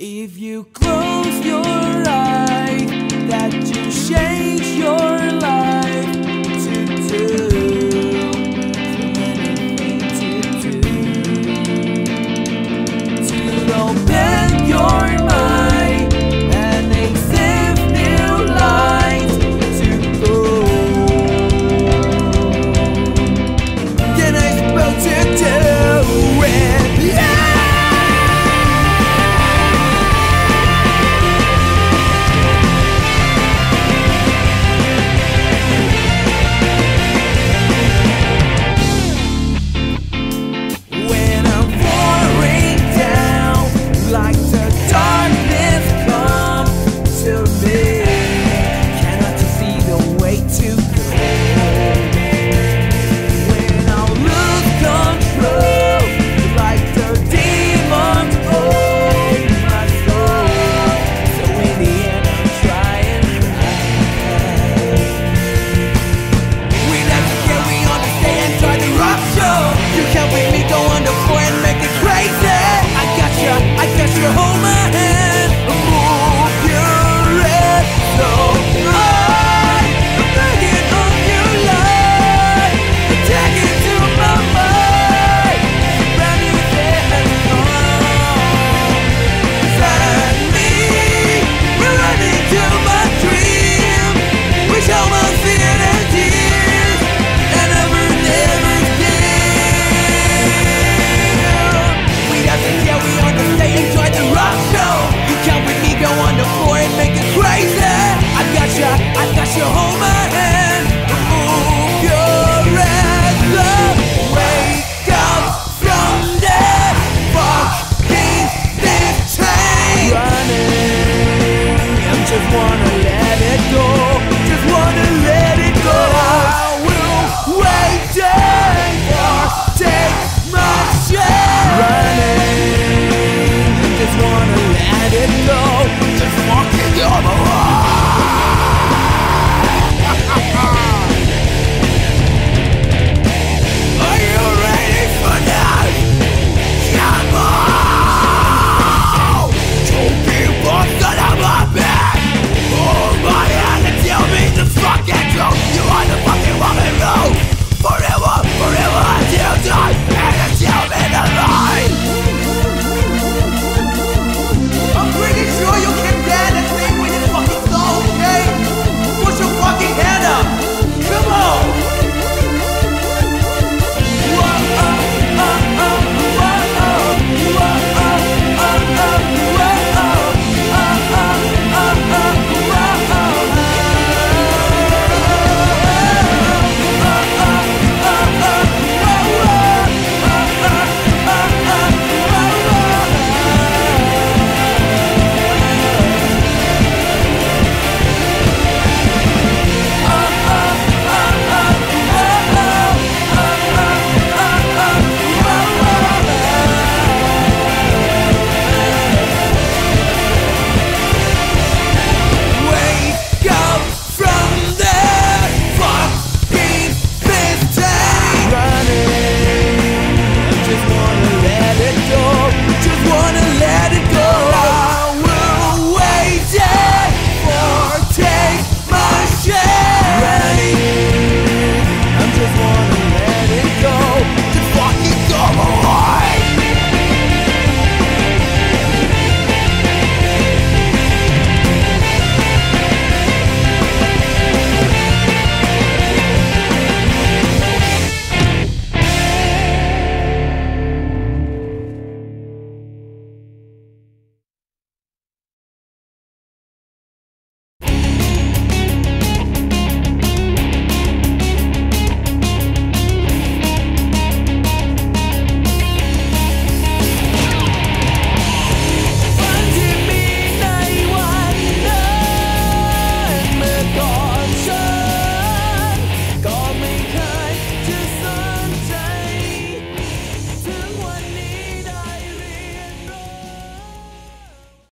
If you close your eyes, that you change your normal